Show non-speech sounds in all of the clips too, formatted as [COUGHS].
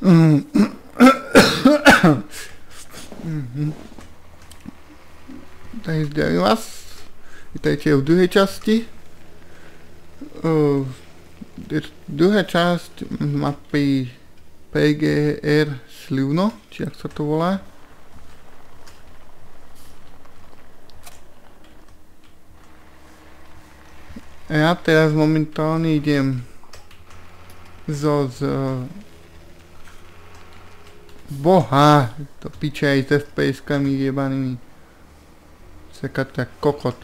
Mm. [COUGHS] Takže zdravím vás. Vítajte v druhej časti. Druhá časť mapy PGR Slivno, či ak sa to volá. A ja teraz momentálne idem zo z, Boha, to piče aj s FPS-kami jebanými. Sekať jak kokot.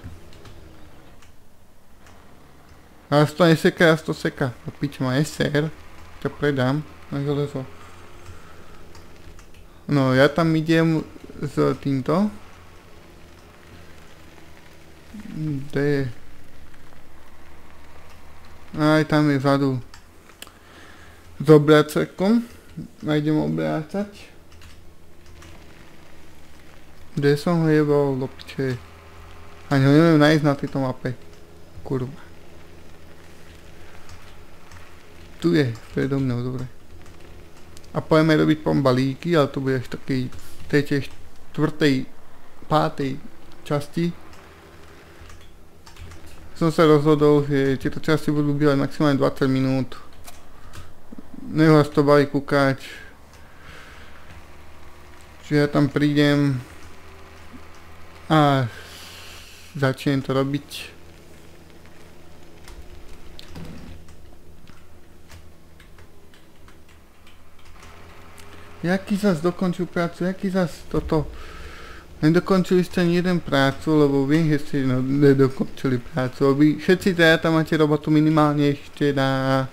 Ale to neseka, ja to seka. To pič má SR. To predám na železo. No, ja tam idem s týmto. Kde je? Aj tam je vzadu. S obracekom. A idem obrácať. Kde som ho jebal do piče? Ani ho neviem nájsť na tejto mape. Kurva. Tu je, predo mnou, dobre. A pojeme robiť pombalíky, ale to bude až takej tretej, štvrtej, pátej časti. Som sa rozhodol, že tieto časti budú bývať maximálne 20 minút. Neho to baví kúkať. Čiže ja tam prídem, a začnem to robiť. Jaký zas dokončil prácu, jaký zas toto... Nedokončili ste ani jeden prácu, lebo viem, že ste no, nedokončili prácu. Vy všetci teda tam máte robotu minimálne ešte na...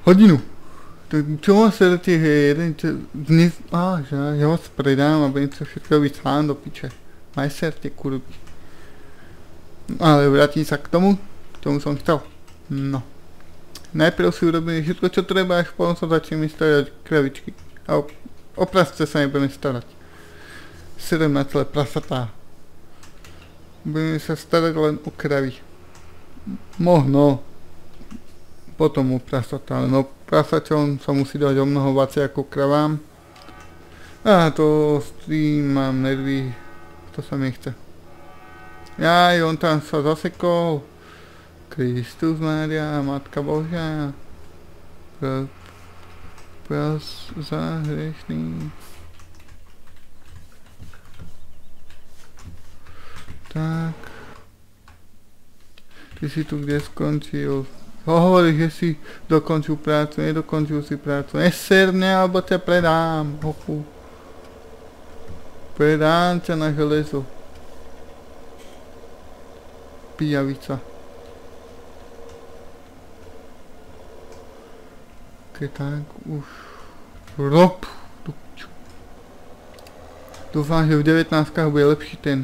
Hodinu. Čo ma srdete, že jeden, čo dnes, á, že ja vás predám a budem sa všetko robiť sám do piče. Maj srdce, kurby. Ale vrátim sa k tomu, k tomu som chcel. No. Najprv si urobím všetko, čo treba, až potom sa začneme starať kravičky. A o, o prasce sa nebudeme starať. Sedem na celé prasatá. Budeme sa starať len o kravy. Možno potom u prasatá, ale no prasaťom sa musí dať o mnoho vacej ako kravám. A to s tým mám nervy, to sa mi chce. Jaj, on tam sa zasekol. Kristus Mária, Matka Božia. Pro, pros za hriešný. Tak. Ty si tu kde skončil? Hovorí, že si dokončil prácu, nedokončil si prácu. Neser mňa, alebo ťa predám, hochu. Predám ťa na železo. Pijavica. Keď tak, už. Rob. Dúfam, že v 19 bude lepší ten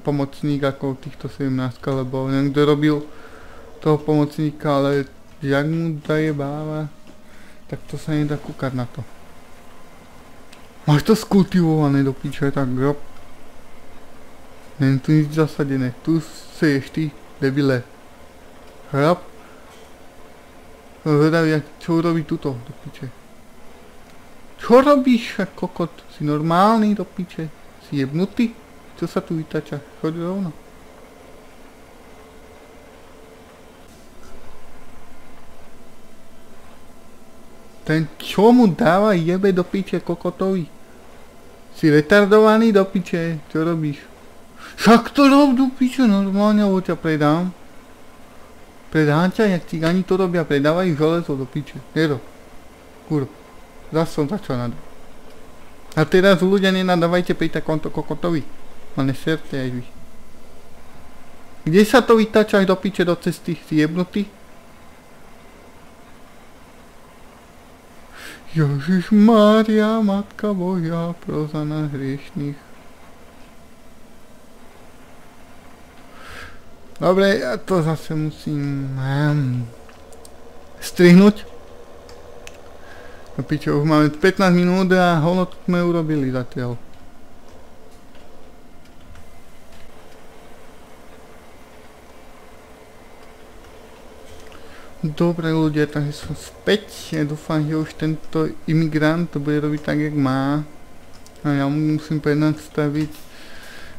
pomocník ako v týchto 17, lebo niekto robil toho pomocníka, ale jak mu daje báva, tak to sa nedá kúkať na to. Máš to skultivované do píče, tak jo. Není tu nic zasadené, tu seješ ty, debile. Hrab. Hľadaj, jak, čo urobí tuto, do piče. Čo robíš, kokot? Si normálny do piče? Si jebnutý? Čo sa tu vytača? Choď rovno. Ten čo mu dáva jebe do piče kokotovi? Si retardovaný do piče, čo robíš? Však to rob do piče, normálne, alebo ťa predám. Predám ťa, jak cigáni to robia, predávajú železo do piče. Nerob. Kurv. Zas som začal nadať. A teraz ľudia nenadávajte pri takomto kokotovi. Ma neserte aj vy. Kde sa to vytačaš do piče do cesty? Si jebnutý? Ježiš Mária, Matka Božia, proza nás hriešných. Dobre, ja to zase musím um, strihnúť. No pičo, už máme 15 minút a hovno to sme urobili zatiaľ. Dobre ľudia, takže som späť. Ja dúfam, že už tento imigrant to bude robiť tak, jak má. A ja mu musím prednastaviť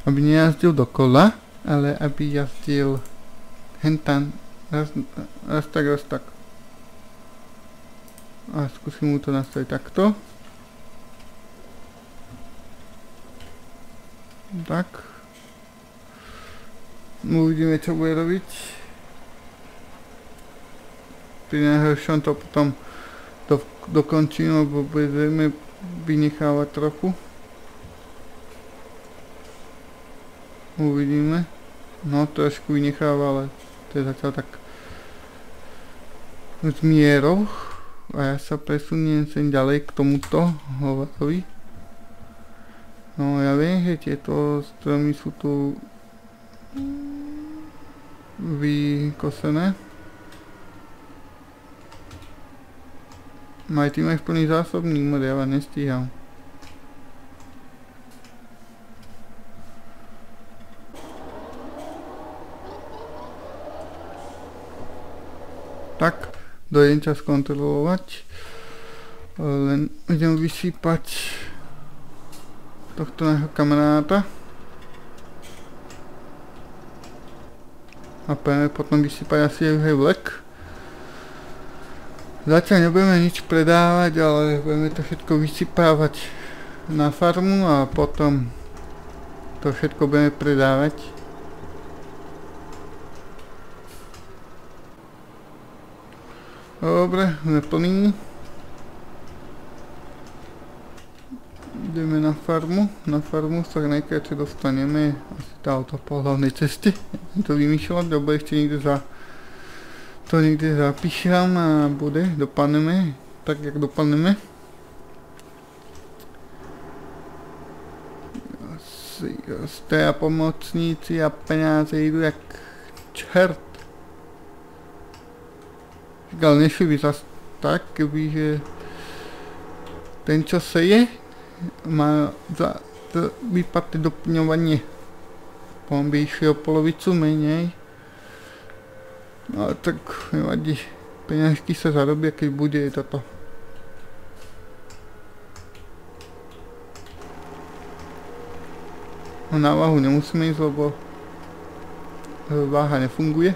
aby nejazdil dokola, ale aby jazdil hentan raz, raz tak, raz tak. A skúsim mu to nastaviť takto. Tak. Uvidíme, čo bude robiť. Pri najhoršom to potom do, dokončím, lebo bude zrejme vynechávať trochu. Uvidíme. No trošku vynecháva, ale to je zatiaľ tak v mieroch. A ja sa presuniem sem ďalej k tomuto hovarovi. No ja viem, že tieto stromy sú tu vykosené. Aj tým máš plný zásobník, mod, ja vás nestíham. Tak, dojdem ťa skontrolovať. Len idem vysypať tohto nášho kamaráta. A budeme potom vysypať asi aj vlek. Zatiaľ nebudeme nič predávať, ale budeme to všetko vysypávať na farmu a potom to všetko budeme predávať. Dobre, sme plní. Ideme na farmu. Na farmu sa najkračšie dostaneme asi táto po hlavnej ceste. [LAUGHS] to vymýšľať, dobre ešte niekde za to niekde zapíšem a bude, dopadneme tak, jak dopadneme. Z té pomocníci a peníze idú jak čert. Říkal, nešli by zas tak, kebyže ten, čo seje, má za to výplaty doplňovanie. On by išli o polovicu menej. No tak nevadí. Peňažky sa zarobia, keď bude toto. No na váhu nemusíme ísť, lebo váha nefunguje.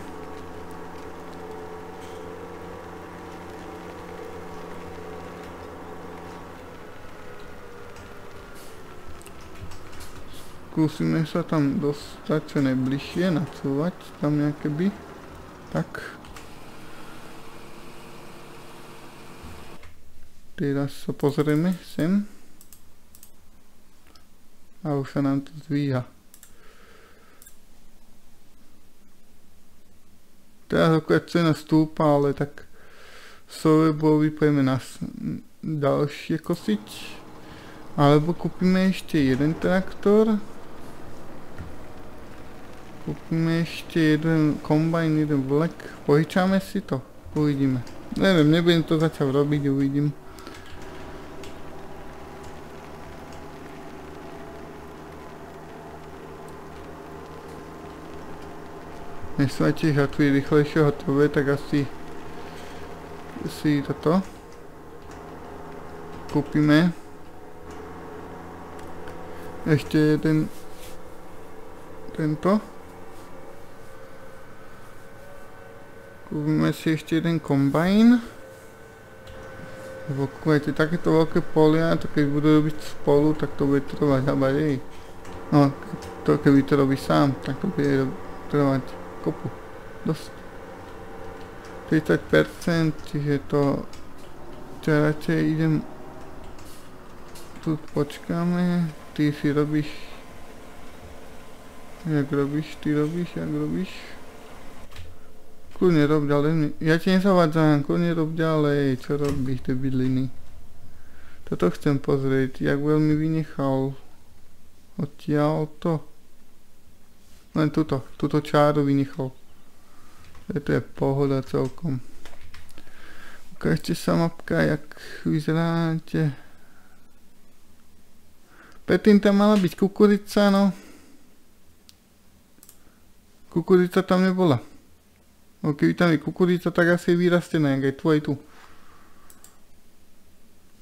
Skúsime sa tam dostať čo najbližšie, nacúvať tam nejaké by. Tak. Teraz sa pozrieme sem. A už sa nám to zvíha. Teraz ako cena stúpa, ale tak sojebovi pojeme na ďalšie kosiť. Alebo kúpime ešte jeden traktor. Kúpime ešte jeden kombajn, jeden vlek. Požičame si to? Uvidíme. Neviem, nebudem to zatiaľ robiť, uvidím. Než sa tiež hatví rýchlejšie hotové, tak asi si toto kúpime. Ešte jeden tento. Kúpime si ešte jeden kombajn. Lebo kúpite takéto veľké polia, to keď budú robiť spolu, tak to bude trvať jej. No, to keby to robí sám, tak to bude trvať kopu. Dosť. 30%, čiže to... Čo radšej idem... Tu počkáme, ty si robíš... Jak robíš, ty robíš, jak robíš? Kľudne rob ďalej. Ja ti nezavadzám, kľudne rob ďalej. Čo robíš, tie bydliny? Toto chcem pozrieť, jak veľmi vynechal odtiaľ to. Len tuto, túto čáru vynechal. To je pohoda celkom. Ukážte sa mapka, jak vyzeráte. Predtým tam mala byť kukurica, no. Kukurica tam nebola. No keby tam je kukurica, tak asi je vyrastená, jak aj tu tu.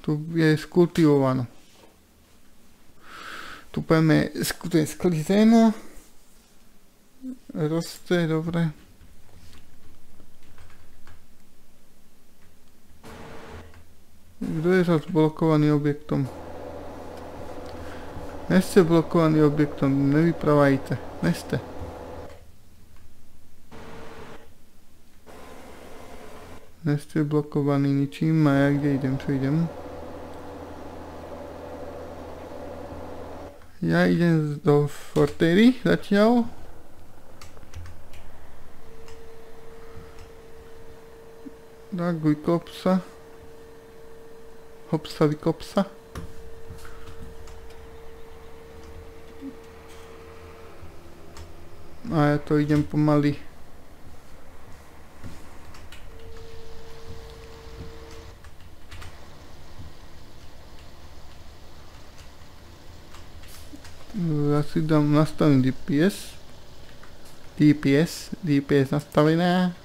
Tu je skultivované. Vstupujeme skutuje sklizeno. Roste, dobre. Kto je zase blokovaný objektom? Neste blokovaný objektom, nevypravajte. Neste. Neste blokovaný ničím a ja kde idem, čo idem? Ja idem do Fortery zatiaľ. Tak, vykop sa. Hop sa, vykop sa. A ja to idem pomaly. Ja si dám nastavím DPS. DPS, DPS nastavené.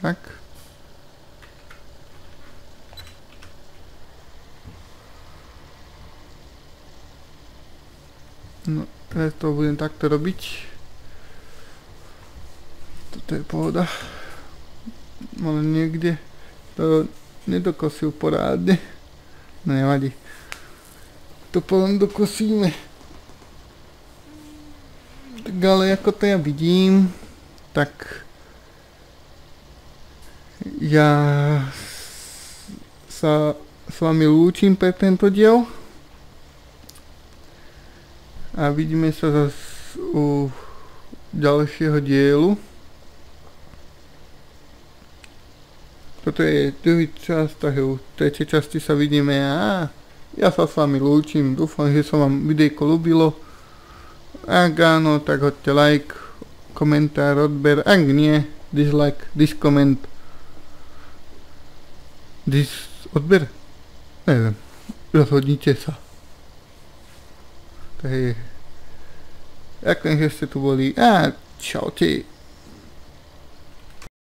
Tak. No, ja to budem takto robiť. Toto je pohoda. Ale niekde to nedokosil porádne. No nevadí. To potom dokosíme. Tak ale ako to ja vidím, tak ja sa s vami lúčim pre tento diel a vidíme sa zase u ďalšieho dielu. Toto je druhý čas, takže u tretej časti sa vidíme a ja sa s vami lúčim, dúfam, že sa vám videjko ľúbilo. Ak áno, tak hoďte like, komentár, odber, ak nie, dislike, diskoment. Dis odber? Neviem. Rozhodnite sa. Takže ďakujem, že ste tu boli a čaute.